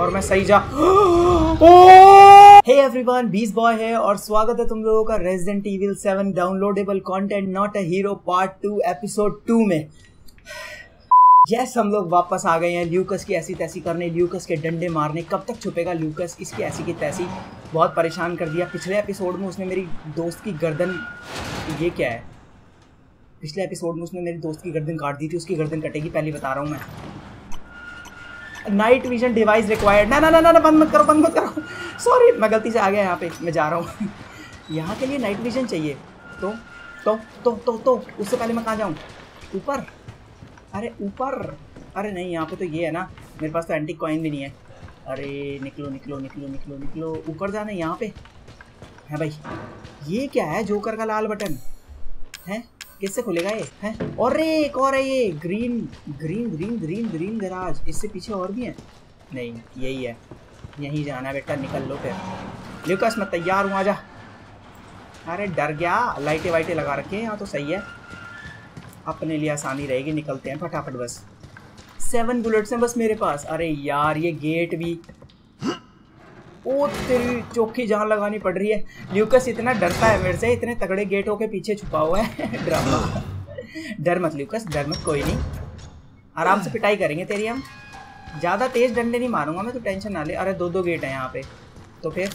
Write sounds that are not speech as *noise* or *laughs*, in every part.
और मैं सही जा हे एवरीवन बीस बॉय है और स्वागत है तुम लोगों का Resident Evil 7 downloadable content not a hero part two episode two में। यस हम लोग वापस आ गए हैं ल्यूकस की ऐसी तैसी करने ल्यूकस के डंडे मारने। कब तक छुपेगा ल्यूकस इसकी ऐसी की तैसी बहुत परेशान कर दिया। पिछले एपिसोड में उसने मेरी दोस्त की गर्दन ये क्या है? पिछले एपिसोड में उसने मेरी दोस्त की गर्दन काट दी थी, उसकी गर्दन कटेगी, पहले बता रहा हूँ मैं। नाइट विजन डिवाइस रिक्वायर्ड ना ना ना ना बंद मत करो, बंद मत करो। सॉरी मैं गलती से आ गया यहाँ पे, मैं जा रहा हूँ। यहाँ के लिए नाइट विजन चाहिए। तो तो तो तो तो उससे पहले मैं कहाँ जाऊँ? ऊपर? अरे ऊपर? अरे नहीं, यहाँ पे तो ये है ना, मेरे पास तो एंटी कॉइन भी नहीं है। अरे, निकलो निकलो निकलो निकलो निकलो। ऊपर जाना यहाँ पे। है भाई, ये क्या है? जोकर का लाल बटन है? किससे खुलेगा ये? है? और एक और है ये। Green green green green green garage. इससे पीछे और भी है? नहीं, यही है। यहीं जाना बेटा, निकल लो फिर। ल्यूकस, मैं तैयार हूँ, आजा। अरे, डर गया। लाइटें वाइटें लगा रखे हैं, यहाँ तो सही है। अपने लिए आसानी रहेगी, निकलते हैं फटाफट बस। सेवन बुलेट्स हैं बस मेरे पास। अरे यार, ये गेट भी ओ तेरी चौकी जान लगानी पड़ रही है। ल्यूकस इतना डरता है मेरे से, इतने तगड़े गेटों के पीछे छुपा हुआ है। *laughs* ड्रामा डर मत ल्यूकस डर मत, कोई नहीं। आराम से पिटाई करेंगे तेरी हम। ज़्यादा तेज डंडे नहीं मारूँगा मैं तो टेंशन ना ले। अरे दो दो गेट हैं यहाँ पे। तो फिर?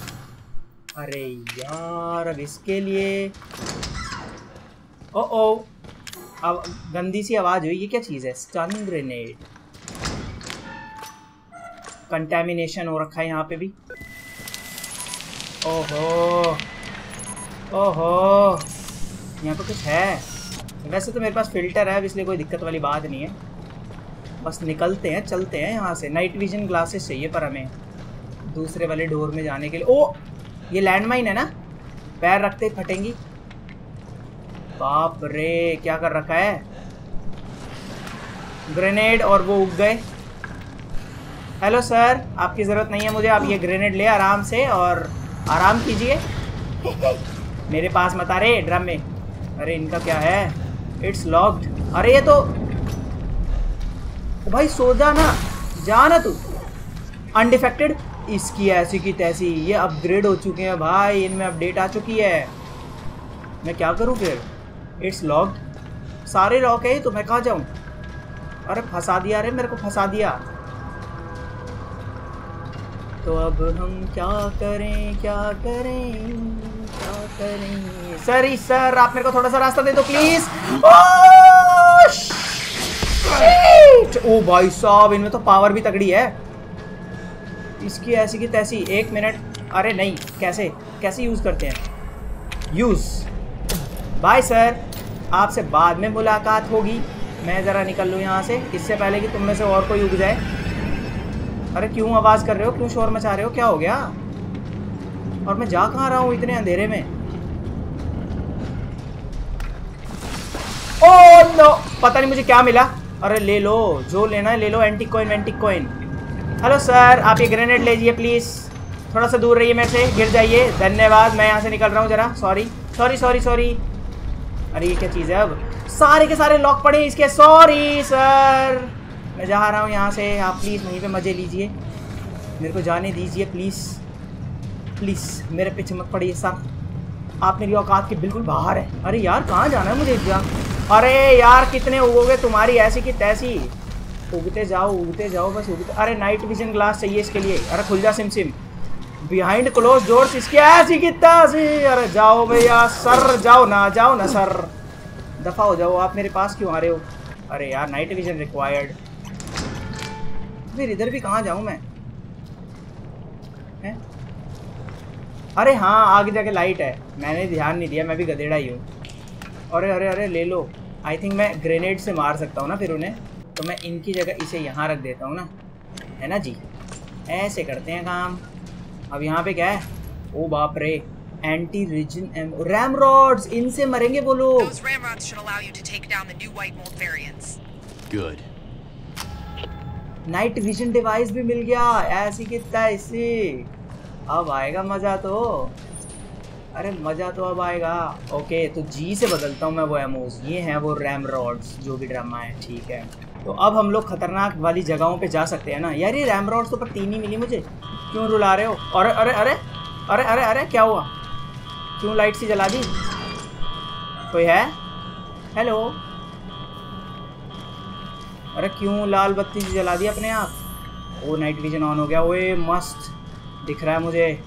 अरे यार, अब इसके लिए। ओ ओ अब गंदी सी आवाज़ हुई, ये क्या चीज़ है? स्टन ग्रेनेड कंटेमिनेशन हो रखा है यहाँ पे भी। ओहो। ओहो। यहाँ पे कुछ है। वैसे तो मेरे पास फ़िल्टर है इसलिए कोई दिक्कत वाली बात नहीं है। बस निकलते हैं, चलते हैं यहाँ से। नाइट विजन ग्लासेस चाहिए पर हमें दूसरे वाले डोर में जाने के लिए। ओ, ये लैंडमाइन है ना? पैर रखते ही फटेंगी। बाप रे क्या कर रखा है? ग्रेनेड और वो उग गए। हेलो सर आपकी ज़रूरत नहीं है मुझे। आप ये ग्रेनेड ले आराम से और आराम कीजिए। मेरे पास मत आ रहे ड्रम में। अरे, इनका क्या है? इट्स लॉक्ड अरे, ये तो भाई, सो जा ना। जा ना तू। अनडिफेक्टेड इसकी ऐसी की तैसी। ये अपग्रेड हो चुके हैं भाई। इनमें अपडेट आ चुकी है। मैं क्या करूँ फिर? इट्स लॉक्ड सारे लॉक है तो मैं कहाँ जाऊँ? अरे, फंसा दिया अरे मेरे को फंसा दिया। तो अब हम क्या करें क्या करें क्या करें? सर सर, आप मेरे को थोड़ा सा रास्ता दे दो प्लीज़ ओ भाई साहब, इनमें तो पावर भी तगड़ी है। इसकी ऐसी की तैसी, एक मिनट अरे नहीं, कैसे? कैसे यूज़ करते हैं? यूज़ बाय सर आपसे बाद में मुलाकात होगी। मैं ज़रा निकल लूँ यहाँ से। इससे पहले कि तुम में से और कोई उग जाए। अरे क्यों आवाज़ कर रहे हो? क्यों शोर मचा रहे हो? क्या हो गया? और मैं जा कहाँ रहा हूँ इतने अंधेरे में? ओ नो पता नहीं मुझे क्या मिला। अरे ले लो, जो लेना है ले लो anti coin anti coin hello sir आप ये ग्रेनेड ले लीजिए प्लीज़ थोड़ा सा दूर रहिए मेरे से, गिर जाइए। धन्यवाद, मैं यहाँ से निकल रहा हूँ ज़रा। सॉरी सॉरी सॉरी सॉरी अरे ये क्या चीज़ है अब? सारे के सारे लॉक पड़े इसके। सॉरी सर मैं जा रहा हूँ यहाँ से, आप प्लीज़ वहीं पे मज़े लीजिए। मेरे को जाने दीजिए प्लीज़ प्लीज़ मेरे पीछे मत पड़िए सर आप मेरी औकात के बिल्कुल बाहर है। अरे यार, कहाँ जाना है मुझे जा अरे यार, कितने उगोगे तुम्हारी ऐसी की तैसी? उगते जाओ उगते जाओ, बस उगते। अरे नाइट विजन ग्लास चाहिए इसके लिए। अरे खुल जा सिम सिम बिहाइंड क्लोज डोर्स इसकी ऐसी की तैसी। अरे जाओ भैया, सर, जाओ ना जाओ ना, सर। दफ़ा हो जाओ, आप मेरे पास क्यों आ रहे हो? अरे यार नाइट विजन रिक्वायर्ड फिर इधर भी कहाँ जाऊँ मैं? है? अरे हाँ आगे जाके लाइट है। मैंने ध्यान नहीं दिया मैं भी गधेड़ा ही हूँ। अरे अरे अरे ले लो। आई थिंक मैं ग्रेनेड से मार सकता हूँ ना फिर उन्हें। तो मैं इनकी जगह इसे यहाँ रख देता हूँ ना। है ना जी? ऐसे करते हैं काम। अब यहाँ पे क्या है? ओ बाप रे एंटी रिजन एम रैम रॉड्स इनसे मरेंगे वो लोग। Good. नाइट विजन डिवाइस भी मिल गया, ऐसी कितना ऐसी अब आएगा मज़ा तो। अरे मज़ा तो अब आएगा। ओके तो जी से बदलता हूँ मैं वो एमोज ये हैं वो रैम रॉड्स जो भी ड्रामा है, ठीक है। तो अब हम लोग खतरनाक वाली जगहों पे जा सकते हैं ना। यार, ये रैम रॉड्स तो पर तीन ही मिली मुझे। क्यों रुला रहे हो? अरे अरे अरे अरे अरे अरे, क्या हुआ? क्यों लाइट सी जला दी? कोई है? हेलो अरे क्यों लाल बत्ती जला दी अपने आप? ओ नाइट विजन ऑन हो गया। ओए, मस्त दिख रहा है मुझे।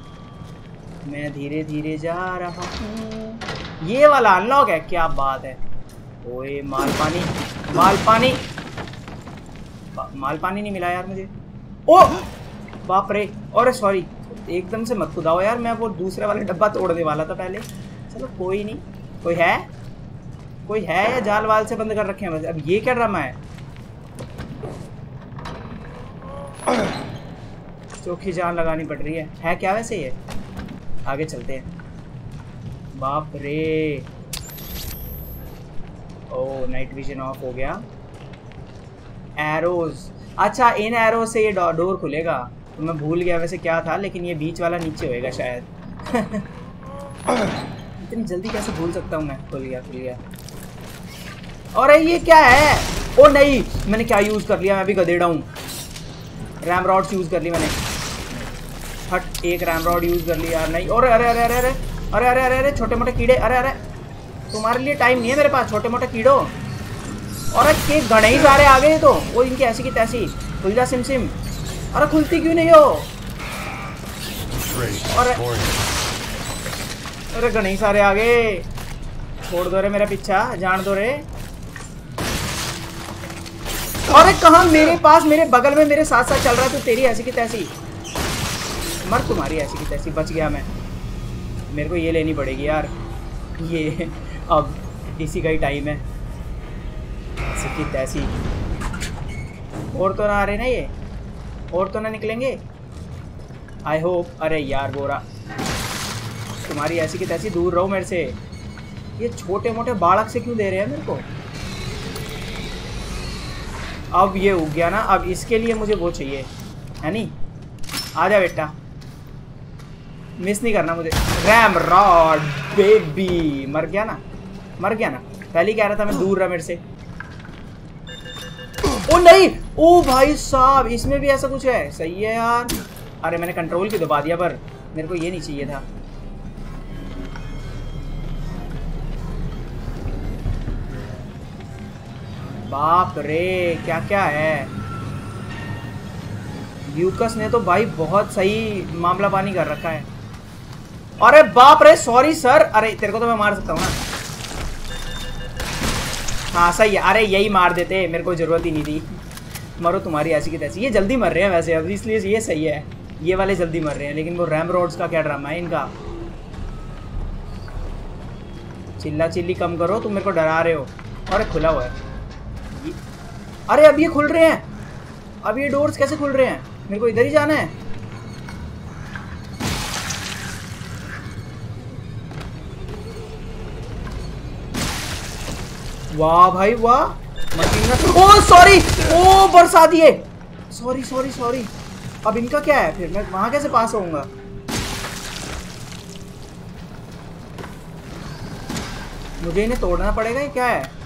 मैं धीरे धीरे जा रहा हूँ। ये वाला अनलॉक है? क्या बात है। ओए माल पानी माल पानी माल पानी नहीं मिला यार मुझे। ओ, बाप रे। और सॉरी एकदम से मत खुदाओ यार। मैं वो दूसरे वाले डब्बा तोड़ने वाला था पहले। चलो, कोई नहीं। कोई है? कोई है या जाल वाल से बंद कर रखे हैं? बस, अब ये क्या ड्रामा है? चौखी जान लगानी पड़ रही है। है क्या वैसे ये? आगे चलते हैं। बाप रे। ओ नाइट विजन ऑफ़ हो गया। एरोज अच्छा इन एरो से ये डोर खुलेगा। तो मैं भूल गया वैसे क्या था, लेकिन ये बीच वाला नीचे होएगा शायद। इतनी जल्दी कैसे भूल सकता हूँ मैं? खुल गया खुल गया। और ये क्या है? ओ, नहीं! मैंने क्या यूज़ कर लिया? मैं भी गधेड़ा हूँ। रैम रॉड्स यूज़ कर ली मैंने। हट, एक रैम रॉड यूज़ कर लिया यार, नहीं। और अरे अरे अरे अरे अरे अरे अरे अरे, छोटे मोटे कीड़े, अरे अरे, तुम्हारे लिए टाइम नहीं है मेरे पास, छोटे मोटे कीड़ों। और के गणे ही सारे आ गए तो वो इनकी ऐसी की तैसी। खुल जा सिम सिम। अरे, खुलती क्यों नहीं हो. Morning. अरे गणे ही सारे आ गए। छोड़ दो रे मेरा पीछा जान दो रे। अरे कहा मेरे पास, मेरे बगल में मेरे साथ साथ चल रहा है तो तेरी ऐसी की तैसी। मर तुम्हारी ऐसी की तैसी, बच गया मैं। मेरे को ये लेनी पड़ेगी यार। ये, अब, इसी का ही टाइम है। ऐसी की तैसी। और तो ना आ रहे ना ये। और तो ना निकलेंगे। आई होप अरे यार बोरा। तुम्हारी ऐसी की तैसी दूर रहो मेरे से। ये छोटे मोटे बालक से क्यों दे रहे हैं मेरे को? अब ये उग गया ना, अब इसके लिए मुझे वो चाहिए। है नी? आ जा बेटा। मिस नहीं करना मुझे। रैम रॉड बेबी मर गया ना? मर गया ना? पहले कह रहा था मैं दूर रहा मेरे से। ओ, नहीं! ओ, भाई साहब, इसमें भी ऐसा कुछ है? सही है यार। अरे, मैंने कंट्रोल की दबा दिया, पर मेरे को ये नहीं चाहिए था। बाप रे क्या क्या है? ल्यूकस ने तो भाई बहुत सही मामला पानी कर रखा है। अरे बाप रे सॉरी सर अरे, तेरे को तो मैं मार सकता हूँ ना? हाँ सही है। अरे, यही मार देते। मेरे को ज़रूरत ही नहीं थी। मरो तुम्हारी ऐसी की तैसी। ये जल्दी मर रहे हैं वैसे। अब इसलिए ये सही है। ये वाले जल्दी मर रहे हैं, लेकिन वो रैम रोड्स का क्या ड्रामा है इनका? चिल्ला चिल्ली कम करो। तुम मेरे को डरा रहे हो। अरे, खुला हुआ है। अरे, अब ये खुल रहे हैं। अब ये डोर्स कैसे खुल रहे हैं? मेरे को इधर ही जाना है। वाह भाई, वाह। मशीन ओ सॉरी ओ बरसा दिए सॉरी सॉरी सॉरी अब इनका क्या है फिर? मैं वहाँ कैसे पास होऊँगा? मुझे इन्हें तोड़ना पड़ेगा या क्या है?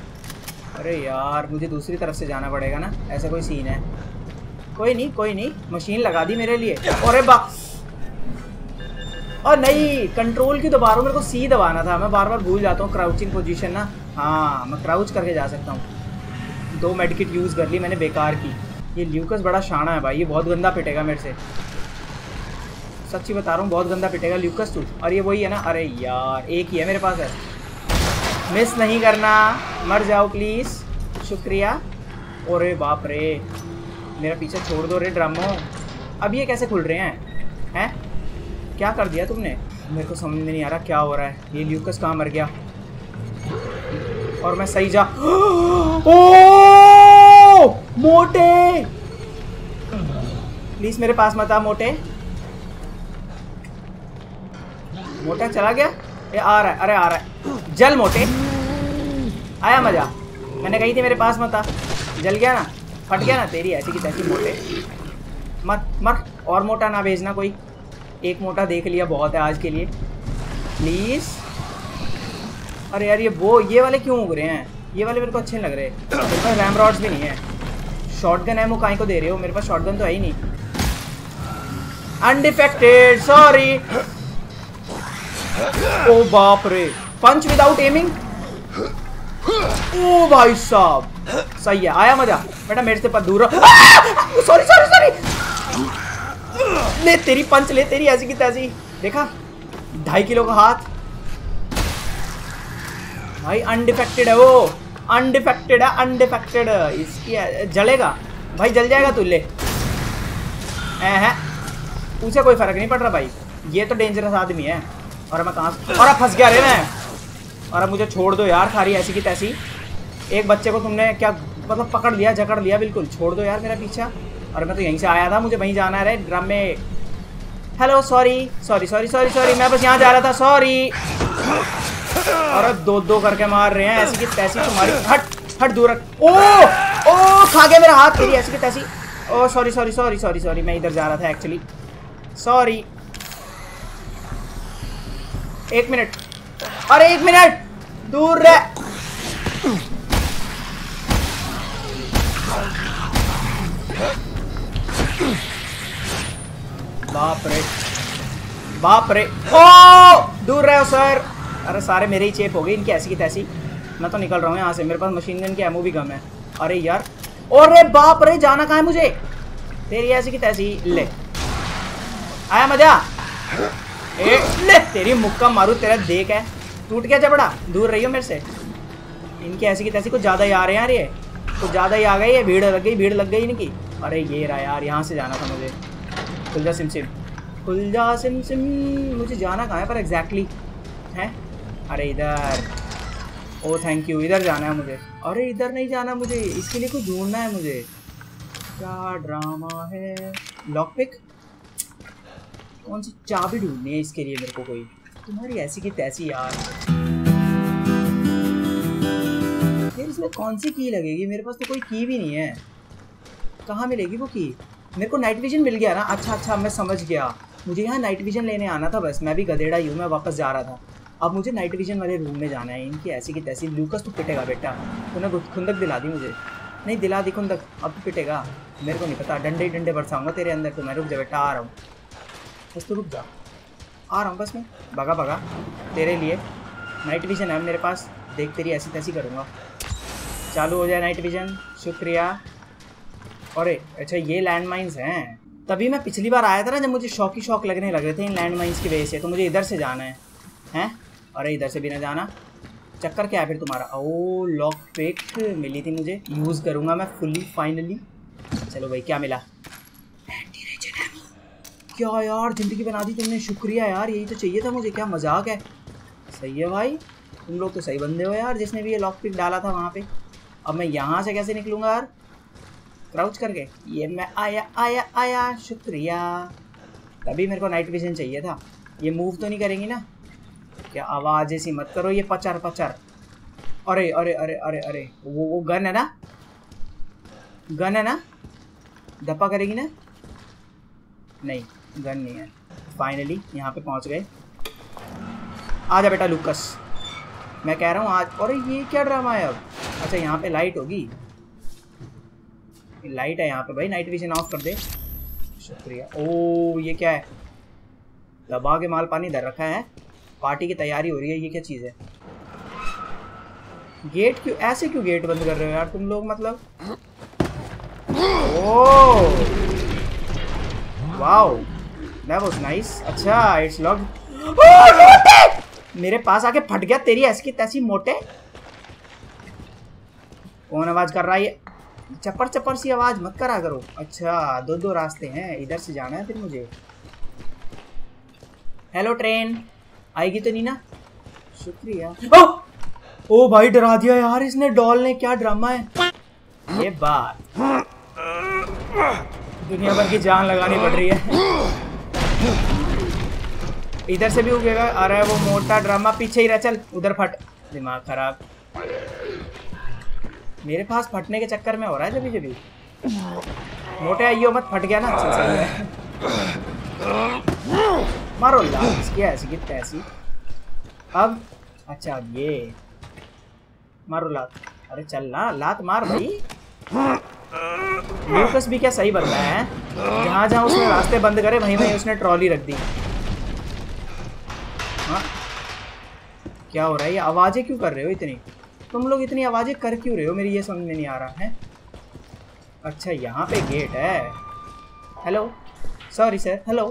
अरे यार, मुझे दूसरी तरफ़ से जाना पड़ेगा ना। ऐसा कोई सीन है। कोई नहीं कोई नहीं। मशीन लगा दी मेरे लिए। अरे बा और नहीं कंट्रोल की दोबारा मेरे को सी दबाना था। मैं बार बार भूल जाता हूँ क्राउचिंग पोजीशन ना। हाँ मैं क्राउच करके जा सकता हूँ। दो मेडिकेट यूज़ कर ली मैंने, बेकार की। ये ल्यूकस बड़ा शाना है भाई। ये बहुत गंदा पिटेगा मेरे से। सच्ची बता रहा हूँ, बहुत गंदा पिटेगा ल्यूकस तू। और ये वही है ना। अरे यार, एक ही है मेरे पास है मिस नहीं करना। मर जाओ प्लीज़ शुक्रिया। अरे बाप रे। मेरा पीछे छोड़ दो रे ड्रामो अब ये कैसे खुल रहे हैं? हैं? क्या कर दिया तुमने? मेरे को समझ में नहीं आ रहा क्या हो रहा है। ये ल्यूकस कहाँ मर गया? और मैं सही जा *gasps* ओ! मोटे! प्लीज़ मेरे पास मत आ, मोटे। मोटा चला गया? ये आ रहा है, अरे आ रहा है। जल मोटे। आया मज़ा। मैंने कही थी मेरे पास मत आ। जल गया ना, फट गया ना तेरी ऐसी की तैसी मोटे। मत मत और मोटा ना भेजना कोई। एक मोटा देख लिया बहुत है आज के लिए। प्लीज़। अरे यार, ये वो, ये वाले क्यों उग रहे हैं? ये वाले मेरे को अच्छे लग रहे। मेरे रैम रॉड्स भी नहीं है। शॉटगन एमो काहे को दे रहे हो? मेरे पास शॉटगन तो है ही नहीं। अनडिफेक्टेड सॉरी ओ बाप रे। पंच विदाउट एमिंग ओ भाई साहब। सही है, आया मज़ा। बेटा मेरे से पर दूर सॉरी सॉरी सॉरी ले तेरी पंच ले तेरी ऐसी की तैसी। देखा? ढाई किलो का हाथ। भाई अनडिफेक्टेड है वो। अनडिफेक्टेड है अनडिफेक्टेड इसकी जलेगा। भाई, जल जाएगा तू, ले। उसे कोई फ़र्क नहीं पड़ रहा भाई। ये तो डेंजरस आदमी है। और मैं कहाँ और अब फंस गया रे मैं। और अब मुझे छोड़ दो यार सारी ऐसी की तैसी। एक बच्चे को तुमने क्या मतलब पकड़ लिया, जकड़ लिया? बिल्कुल, छोड़ दो यार मेरा पीछा। और मैं तो यहीं से आया था, मुझे वहीं जाना है ड्रम में। Hello sorry sorry sorry sorry sorry मैं बस यहाँ जा रहा था सॉरी और अब दो दो करके मार रहे हैं, ऐसी की तैसी तुम्हारी। हट हट दूर रख। ओ ओ, खा गया मेरा हाथ तेरी, ऐसी की तैसी। ओ sorry sorry sorry sorry sorry मैं इधर जा रहा था एक्चुअली सॉरी एक मिनट। अरे एक मिनट। दूर रह। बाप रे। बाप रे। ओ! दूर रहे, सर। अरे सारे मेरे ही चेप हो गए, इनकी ऐसी की तैसी। मैं तो निकल रहा हूँ यहाँ से। मेरे पास मशीन गन की एमओ भी कम है। अरे यार। अरे बाप रे, जाना कहाँ है मुझे? तेरी ऐसी की तैसी। ले। आया मज़ा? ले, तेरी मुक्का मारू, तेरा देख है। टूट गया जबड़ा, दूर रही हो मेरे से। इनकी ऐसी की तैसी कुछ ज़्यादा ही आ रहे हैं यार ये। कुछ ज़्यादा ही आ गई है भीड़ लग गई, भीड़ लग गई इनकी। अरे ये रहा यार, यहाँ से जाना था मुझे। खुल जा सिम सिम खुल जा सिम सिम मुझे जाना कहाँ है पर एग्जैक्टली है? अरे इधर। ओ थैंक यू इधर जाना है मुझे। अरे इधर नहीं जाना मुझे, इसके लिए कुछ ढूंढना है मुझे। क्या ड्रामा है? लॉक पिक कौन सी चाबी ढूंढनी है इसके लिए मेरे को कोई? तुम्हारी ऐसी की तैसी यार। फिर इसमें कौन सी की लगेगी? मेरे पास तो कोई की भी नहीं है। कहाँ मिलेगी वो की? मेरे को नाइट विजन मिल गया ना। अच्छा अच्छा मैं समझ गया। मुझे यहाँ नाइट विजन लेने आना था बस। मैं भी गधेड़ा ही हूँ, मैं वापस जा रहा था। अब मुझे नाइट विजन वाले रूम में जाना है। इनकी ऐसी की तैसी। लूकस तो पिटेगा बेटा। तूने खुंदक दिला दी मुझे। नहीं, दिला दी खुंदक। अब तो पिटेगा। मेरे को नहीं पता। डंडे डंडे बरसाऊँगा तेरे अंदर तो। मैं रुक जा बेटा, आ रहा हूँ। बस तो रुक जा। आ रहा हूँ बस मैं। भगा भगा। तेरे लिए। नाइट विजन है मेरे पास। देख तेरी ऐसी तैसी करूँगा। चालू हो जाए नाइट विजन शुक्रिया। अरे अच्छा ये लैंड माइन्स हैं। तभी मैं पिछली बार आया था ना जब मुझे शौक ही शौक लगने लग रहे थे इन लैंड माइन्स की वजह से तो मुझे इधर से जाना है। हैं? अरे, इधर से भी ना जाना। चक्कर क्या है फिर तुम्हारा? ओ लॉक पिक मिली थी मुझे। यूज़ करूँगा मैं फुली फाइनली चलो भाई, क्या मिला? क्या यार, ज़िंदगी बना दी तुमने, शुक्रिया यार, यही तो चाहिए था मुझे, क्या मज़ाक है? सही है भाई, तुम लोग तो सही बंदे हो यार, जिसने भी ये लॉक पिक डाला था वहाँ पे। अब मैं यहाँ से कैसे निकलूँगा यार? क्राउच करके, ये मैं आया आया आया, शुक्रिया। तभी मेरे को नाइट विजन चाहिए था। ये मूव तो नहीं करेंगी ना? क्या आवाज़ ऐसी मत करो, ये पचर पचर। अरे अरे अरे अरे अरे, वो वो गन है ना? गन है ना? धप्पा करेगी ना? नहीं। गन नहीं है। फाइनली यहाँ पे पहुँच गए। आ जा बेटा लुकस मैं कह रहा हूँ आज अरे ये क्या ड्रामा है अब? अच्छा यहाँ पे लाइट होगी। लाइट है यहाँ पे भाई। नाइट विजन ऑफ़ कर दे। शुक्रिया। ओ ये क्या है? दबा के माल पानी धर रखा है। पार्टी की तैयारी हो रही है। ये क्या चीज़ है? गेट क्यों ऐसे क्यों गेट बंद कर रहे हो यार तुम लोग मतलब? ओ वाओ दैट वाज नाइस अच्छा इट्स लॉक मेरे पास आके फट गया तेरी ऐसी तैसी मोटे। कौन आवाज़ कर रहा है ये? चप्पर चप्पर सी आवाज़, मत करा करो। अच्छा दो दो रास्ते हैं। इधर से जाना है फिर मुझे। हेलो ट्रेन आएगी तो नहीं ना शुक्रिया। ओ! भाई, डरा दिया यार इसने। डॉल ने, क्या ड्रामा है? ये बात। दुनिया भर की जान लगानी पड़ रही है। इधर से भी उगेगा, आ रहा है वो मोटा ड्रामा, पीछे ही रह, चल, उधर फट। दिमाग खराब। मेरे पास फटने के चक्कर में हो रहा है जभी जभी मोटे आइयो मत, फट गया ना सही है मारो ऐसी तैसी। अब अच्छा अब ये। मारो लात। अरे चल ना, लात मार भाई। ल्यूकस भी क्या सही बंदा है जहाँ जहाँ उसने रास्ते बंद करे वहीं वहीं उसने ट्रॉली रख दी। क्या हो रहा है? ये आवाज़ें क्यों कर रहे हो इतनी? तुम लोग इतनी आवाज़ें कर क्यों रहे हो? मेरी ये समझ में नहीं आ रहा है। अच्छा यहाँ पे गेट है। हेलो सॉरी सर हेलो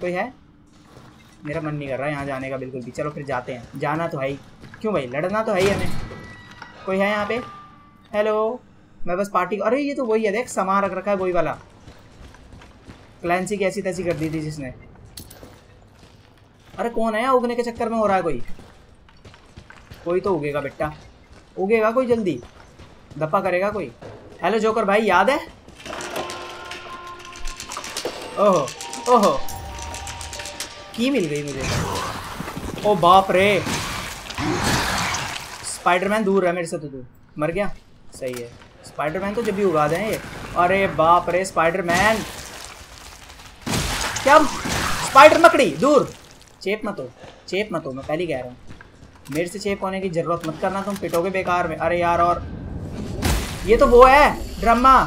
कोई है? मेरा मन नहीं कर रहा है यहाँ जाने का बिल्कुल भी। चलो फिर जाते हैं। जाना तो है ही। क्यों भाई? लड़ना तो है ही हमें। कोई है यहाँ पे? हेलो मैं बस पार्टी अरे, ये तो वही है, देख, सामान रख रखा है, वही वाला। क्लैंसी की ऐसी तैसी कर दी थी जिसने। अरे, कौन है उगने के चक्कर में? हो रहा है कोई? कोई तो उगेगा बेटा। उगेगा कोई जल्दी? दप्पा करेगा कोई? हेलो जोकर भाई, याद है? ओहो ओहो। की मिल गई मुझे? ओ बाप रे। स्पाइडरमैन दूर है मेरे से तो तू मर गया? सही है। स्पाइडरमैन तो जब भी उगा दें ये। अरे बाप रे स्पाइडरमैन क्या? स्पाइडर मकड़ी, दूर। चेप मत हो। चेप मत हो, मैं पहले कह रहा हूँ। मेरे से चेप होने की ज़रूरत मत करना, तुम पिटोगे बेकार में। अरे यार, और ये तो वो है ड्रामा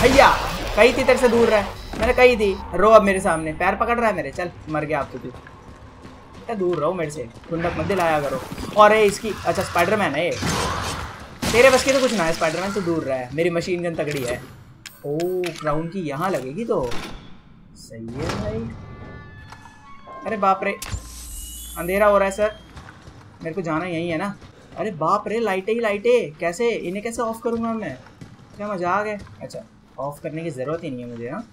भैया, कही थी तेरे से दूर रहे? मैंने कही थी। रो अब मेरे सामने। पैर पकड़ रहा है मेरे? चल, मर गया आप तो तू दूर रहो मेरे से। ठुंडक मत दिलाया करो। और ये इसकी अच्छा स्पाइडरमैन है ये। तेरे बस की तो कुछ ना है स्पाइडरमैन तो दूर रहा। है मेरी मशीन गन तगड़ी है। ओ क्राउन की यहाँ लगेगी तो। सही है भाई। अरे बाप रे। अंधेरा हो रहा है सर मेरे को जाना यही है ना। अरे बाप रे लाइटें ही लाइटें। कैसे? इन्हें कैसे ऑफ़ करूँगा मैं? क्या मज़ाक है? अच्छा ऑफ़ करने की ज़रूरत ही नहीं है मुझे हाँ।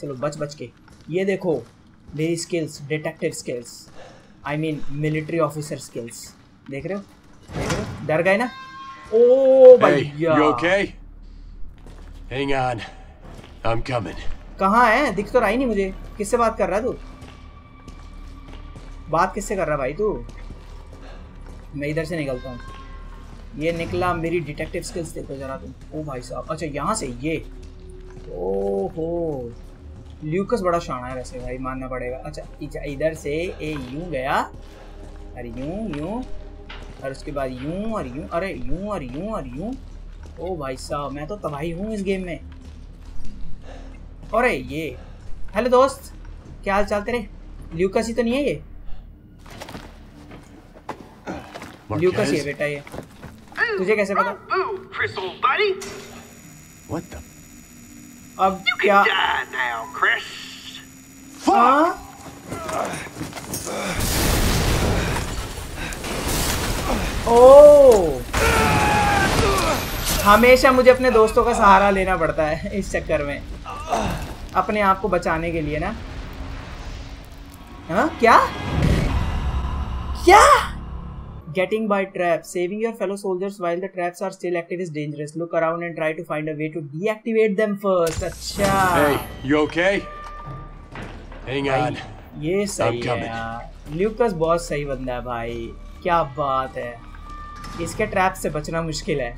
चलो बच बच के। ये देखो मेरी skills detective skills I mean military officer skills देख रहे हो? देख रहे हो? डर गए ना? ओ Hey, भैया। you okay? Hang on. I'm coming. कहाँ है? दिख तो रहा ही नहीं मुझे। किससे बात कर रहा है तू? बात किससे कर रहा भाई तू? मैं इधर से निकलता हूँ। ये निकला मेरी डिटेक्टिव स्किल्स देखो जरा तुम। ओ भाई साहब अच्छा यहाँ से ये। ओहो ल्यूकस बड़ा शाना है वैसे भाई, मानना पड़ेगा। अच्छा इधर से ए यूँ गया। अरे यूँ यूँ। और उसके बाद यूँ और यूँ। अरे यूँ और यूँ और यूँ। ओ भाई साहब, मैं तो तबाही हूँ इस गेम में। अरे ये हेलो दोस्त, क्या हाल चाल तेरे? ल्यूकस ही तो नहीं है ये? ल्यूकस ही है बेटा ये तुझे कैसे पता. What the? अब You क्या? now, Chris. हाँ? ओ हमेशा मुझे अपने दोस्तों का सहारा लेना पड़ता है इस चक्कर में। अपने आप को बचाने के लिए ना? हाँ? क्या? क्या? Getting by traps. Saving your fellow soldiers while the traps are still active is dangerous. Look around and try to find a way to deactivate them first. अच्छा Hey, you okay? Hang on. ये सही I'm है. यार Lucas बहुत सही बंदा है भाई क्या बात है इसके ट्रैप से बचना मुश्किल है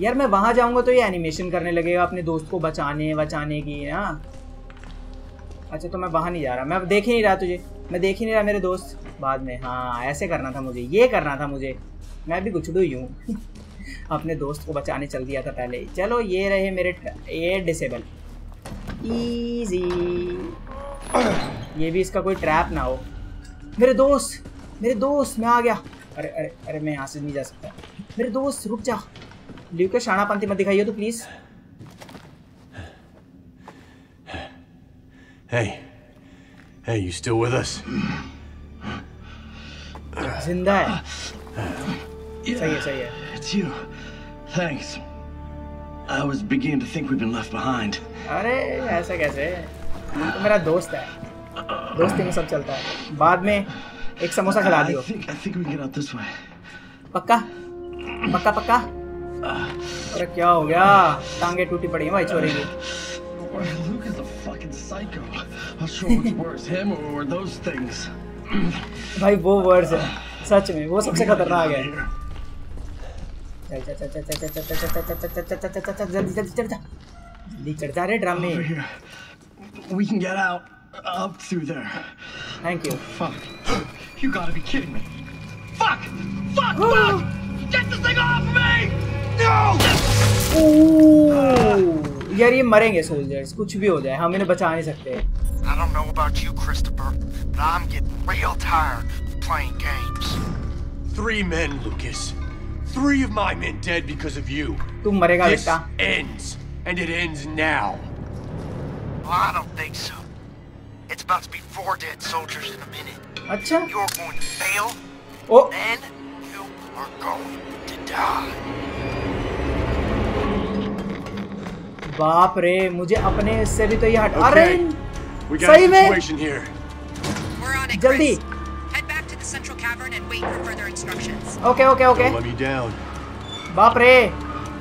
यार मैं वहाँ जाऊँगा तो ये एनिमेशन करने लगेगा अपने दोस्त को बचाने बचाने की ना अच्छा तो मैं वहाँ नहीं जा रहा। मैं अब देख ही नहीं रहा तुझे। मैं देख ही नहीं रहा मेरे दोस्त बाद में। हाँ ऐसे करना था मुझे, ये करना था मुझे। मैं भी गुछड़ू ही हूँ। *laughs* अपने दोस्त को बचाने चल दिया था पहले। ही चलो, ये रहे मेरे ये डिसेबल इजी ये भी इसका कोई ट्रैप ना हो। मेरे दोस्त मेरे दोस्त, मैं आ गया। अरे अरे अरे, मैं यहाँ से नहीं जा सकता। मेरे दोस्त, रुक जा। ल्यू के शानापंथी मत दिखाइए तो please Hey. Hey, you still with us? ज़िंदा है सही है सही है It's you. Thanks. I was beginning to think we've been left behind. अरे ऐसा कैसे तो मेरा दोस्त है दोस्ती में सब चलता है बाद में एक समोसा खिला I think I think we can get out this way. पक्का पक्का पक्का अरे क्या हो गया टांगे टूटी पड़ी है भाई छोरे की Luke is a fucking psycho. Not sure what's worse, *laughs* him or, or those things. भाई वो वर्ड्स है सच में वो सबसे खतरनाक है चल चल चल चल चल चल चल चल चल चल चल चल चल चल चल जल्दी जल्दी चढ़ जा जल्दी चढ़ जा रे ड्रम Over में here. We can get out. Up through there. Thank you Fuck. You gotta be kidding me. Fuck! Fuck! Fuck! Get this thing off me! No! यार ये मरेंगे सोल्जर्स कुछ भी हो जाए हम इन्हें बचा नहीं सकते I don't know about you, Christopher, but I'm getting real tired of playing games. Three men, Lucas. Three of my men dead because of you. तुम मरेगा This बेटा ends, and it ends now. Well, I don't think so. It's about to be four dead soldiers in a minute. अच्छा You're going to fail, O then you are going to die. बाप रे मुझे अपने हिस्से भी तो ये हट अरे सही में जल्दी. Okay okay okay. बाप रे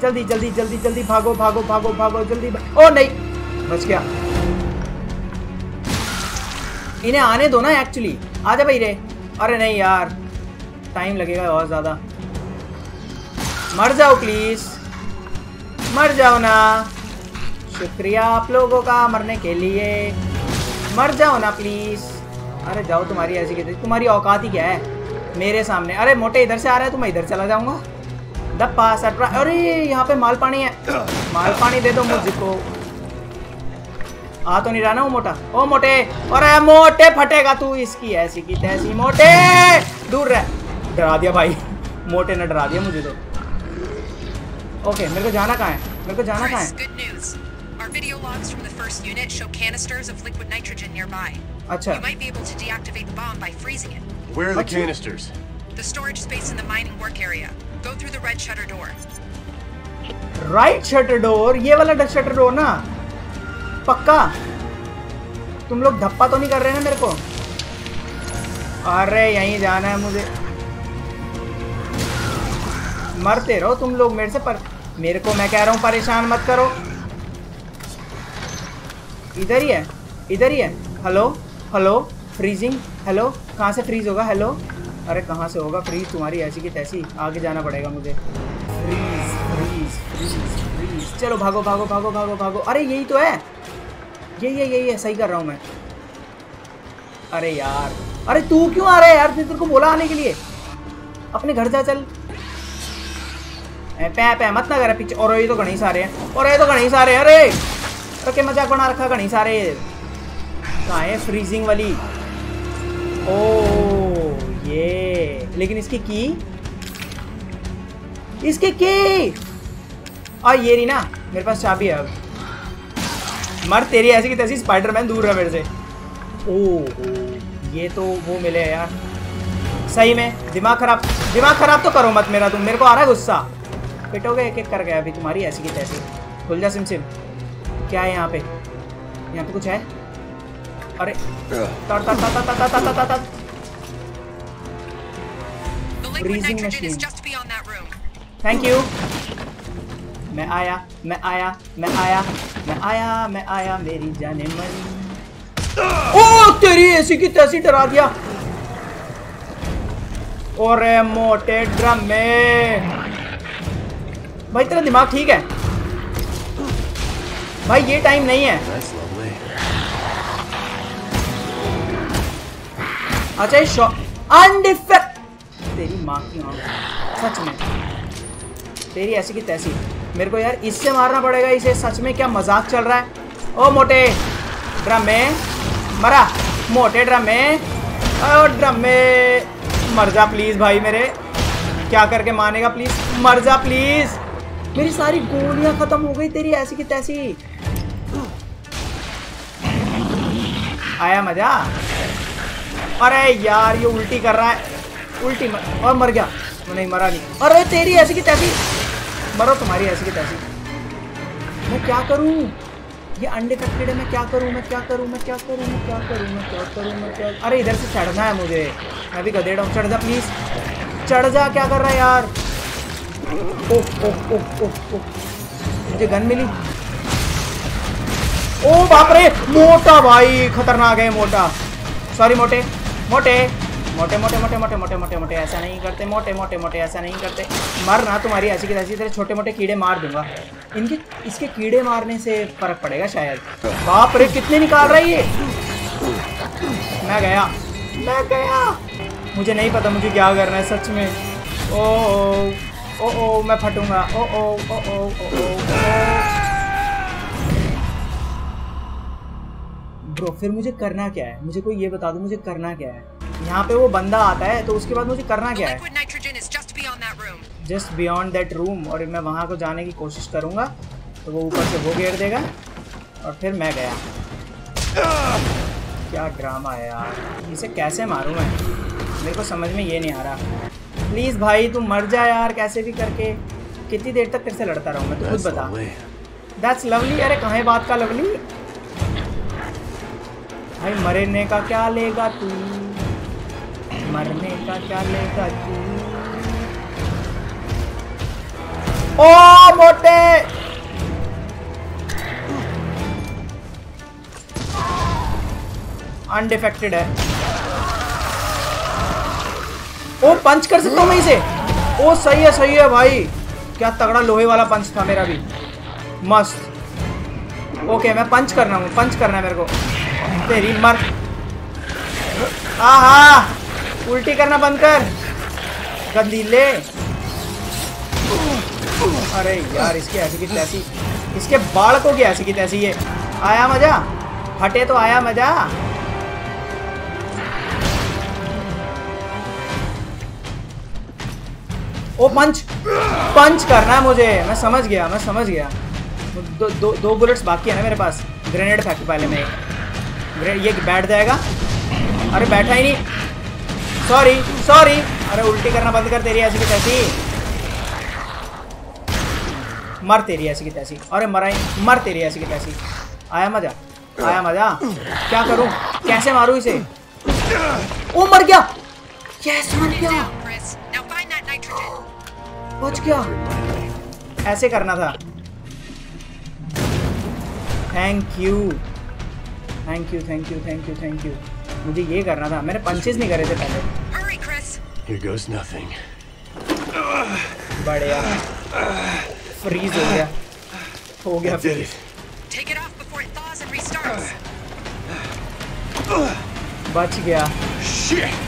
जल्दी जल्दी जल्दी जल्दी भागो भागो भागो भागो जल्दी भा- ओ नहीं। बच गया। इन्हें आने दो ना एक्चुअली आजा भाई रे। अरे नहीं यार टाइम लगेगा बहुत ज़्यादा। मर जाओ प्लीज़ मर जाओ ना। शुक्रिया आप लोगों का मरने के लिए। मर जाओ ना प्लीज़ अरे, जाओ तुम्हारी ऐसी कहती तुम्हारी औकात ही क्या है? मेरे सामने। अरे, मोटे इधर से आ रहा है तो मैं इधर चला जाऊँगा। दप्पा सटरा अरे, यहाँ पे माल पानी है। माल पानी दे दो मुझको। आ तो नहीं रहा ना वो मोटा? ओ, मोटे! अरे, मोटे फटेगा तू इसकी ऐसी की तैसी। मोटे! दूर रह। डरा दिया भाई। मोटे ने डरा दिया मुझे तो। ओके, मेरे को जाना कहाँ है? मेरे को जाना कहाँ है. Our video logs from the first unit show canisters of liquid nitrogen nearby. अच्छा You might be able to deactivate the bomb by freezing it. Where are the What's canisters? The storage space in the mining work area. Go through the red shutter door. Right shutter door ये वाला shutter door ना पक्का तुम लोग धप्पा तो नहीं कर रहे ना मेरे को अरे यहीं जाना है मुझे मरते रहो तुम लोग मेरे से पर मेरे को मैं कह रहा हूँ परेशान मत करो इधर ही है इधर ही है। हेलो हेलो फ्रीजिंग हेलो कहाँ से फ्रीज होगा? हेलो अरे कहाँ से होगा फ्रीज तुम्हारी ऐसी की तैसी। आगे जाना पड़ेगा मुझे। फ्रीज फ्रीज फ्रीज फ्रीज चलो भागो भागो भागो भागो भागो। अरे यही तो है। यही है यही है सही कर रहा हूँ मैं। अरे यार। अरे तू क्यों आ रहा है यार? तेरे को बोला आने के लिए। अपने घर जा चल। पै पै मत ना करे पीछे और ये तो घने सारे हैं। और ये तो घनी सारे हैं, अरे! के मज़ाक बना रखा घनी सारे। कहाँ है फ्रीजिंग वाली। ओ, ये। लेकिन इसकी की? इसकी की? आ, ये रही ना। मेरे पास चाबी है अब। मर, तेरी ऐसी की तैसी स्पाइडरमैन दूर रहा मेरे से। ओह, ये तो वो मिले यार। सही में, दिमाग खराब। दिमाग खराब तो करो मत मेरा तुम। मेरे को आ रहा है गुस्सा। पिटोगे एक एक कर गया अभी तुम्हारी ऐसी की तैसी। खुल जा सिम सिम क्या है यहाँ पे? यहाँ पे कुछ है? अरे फ्रीजिंग मशीन थैंक यू मैं आया मैं आया मैं आया मैं आया मैं आया मेरी जाने मन। ओ तेरी ऐसी की तैसी डरा दिया। और मोटे ड्रम में। भाई तेरा दिमाग ठीक है? भाई ये टाइम नहीं है। अच्छा ये शॉट अनडिफेक्ट तेरी माँ की आँख। सच में। तेरी ऐसी की तैसी। मेरे को यार इससे मारना पड़ेगा इसे सच में क्या मज़ाक चल रहा है? ओ मोटे ड्रम में मरा। मोटे ड्रम में ओ ड्रम में मर जा प्लीज़ भाई मेरे। क्या करके मानेगा प्लीज़ मर जा प्लीज़ मेरी सारी गोलियाँ खत्म हो गई तेरी ऐसी की तैसी। आया मज़ा? अरे यार ये उल्टी कर रहा है। उल्टी मर, और मर गया। नहीं मरा नहीं। अरे तेरी ऐसी की तैसी। मरो तुम्हारी ऐसी की तैसी। मैं क्या करूँ? ये अनडिफेक्टेड है मैं क्या करूँ? मैं क्या करूँ? मैं क्या करूँ? मैं क्या करूँ? मैं क्या करूँ? मैं क्या अरे इधर से चढ़ना है मुझे। मैं भी गधेड़ा हूँ। चढ़ जा प्लीज़ चढ़ जा क्या कर रहा है यार? ओह ओह ओह ओह ओह। मुझे गन मिली। ओ बाप रे मोटा भाई खतरनाक है मोटा सॉरी मोटे मोटे मोटे मोटे मोटे मोटे मोटे मोटे मोटे ऐसा नहीं करते मोटे मोटे मोटे ऐसा नहीं करते मर ना तुम्हारी ऐसी की ऐसी तेरे छोटे मोटे कीड़े मार दूँगा इनके इसके कीड़े मारने से फ़र्क पड़ेगा शायद बाप रे कितने निकाल रहा है ये मैं गया मैं गया मुझे नहीं पता मुझे क्या करना है सच में ओ ओ ओ ओ मैं फटूँगा ओ ओ ओ ओ, ओ, ओ ओ ओ ओ ओ ओ ओ ब्रो फिर मुझे करना क्या है? मुझे कोई ये बता दो मुझे करना क्या है? यहाँ पे वो बंदा आता है तो उसके बाद मुझे करना क्या है? Liquid nitrogen is just beyond that room. Just beyond that room और मैं वहाँ को जाने की कोशिश करूँगा तो वो ऊपर से वो घेर देगा और फिर मैं गया। क्या ड्रामा है यार। इसे कैसे मारूँ मैं? मेरे को समझ में ये नहीं आ रहा। प्लीज़ भाई तू मर जा यार कैसे भी करके। कितनी देर तक तेरे से लड़ता रहूँ मैं तो खुद बता। दैट्स लवली अरे कहाँ बात का लवली भाई, मरने का क्या लेगा तू? मरने का क्या लेगा तू? ओ, मोटे! अनडिफेक्टेड है। ओ पंच कर सकता हूँ मैं इसे? ओ, सही है सही है भाई। क्या तगड़ा लोहे वाला पंच था मेरा भी। मस्त। ओके मैं पंच करना हूँ पंच करना है मेरे को। तेरी मर आहा! उल्टी करना बंद कर। गंदीले अरे यार इसकी ऐसी की तैसी। इसके बाल को क्या ऐसी की तैसी ये? आया मज़ा? हटे तो आया मज़ा। ओ पंच। पंच करना है मुझे। मैं समझ गया मैं समझ गया। दो दो, दो बुलेट्स बाकी है ना मेरे पास। ग्रेनेड फेंक पहले मैं। ये बैठ जाएगा। अरे बैठा ही नहीं। सॉरी सॉरी अरे उल्टी करना बंद कर तेरी ऐसी की तैसी। मर तेरी ऐसी की तैसी। अरे मराई मर तेरी ऐसी की तैसी। आया मज़ा आया मज़ा। क्या करूँ? कैसे मारूं इसे? ओ, मर गया। यस मर गया. बच गया। ऐसे करना था। Thank you thank you thank you thank you thank you मुझे ये करना था मैंने पंचेस नहीं करे थे पहले Hurry, Chris. Here goes nothing. बढ़िया फ्रीज हो गया हो गया freeze. Take it off before it thaws and restarts. बच गया Shit!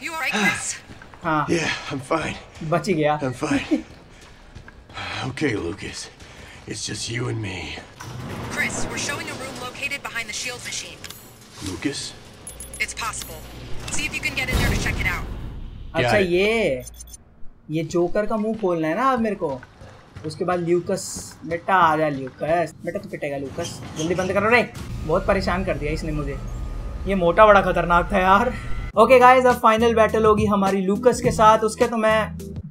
You alright, Chris? हाँ Yeah, I'm fine. बच ही गया I'm fine. Okay, Lucas. It's just you and me. Chris, we're showing a room located behind the shield machine. Lucas? It's possible. See if you can get in there to check it out. अच्छा ये ये joker का मुँह खोलना है ना अब मेरे को उसके बाद ल्यूकस बेटा आ जा ल्यूकस बेटा तू पिटेगा ल्यूकस जल्दी बंद करो रे बहुत परेशान कर दिया इसने मुझे ये मोटा बड़ा खतरनाक था यार ओके गाइस अब फाइनल बैटल होगी हमारी लूकस के साथ उसके तो मैं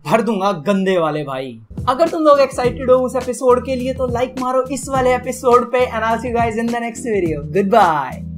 भर दूँगा गंदे वाले भाई अगर तुम लोग एक्साइटेड हो उस एपिसोड के लिए तो लाइक मारो इस वाले एपिसोड पे and I see guys in the next video good bye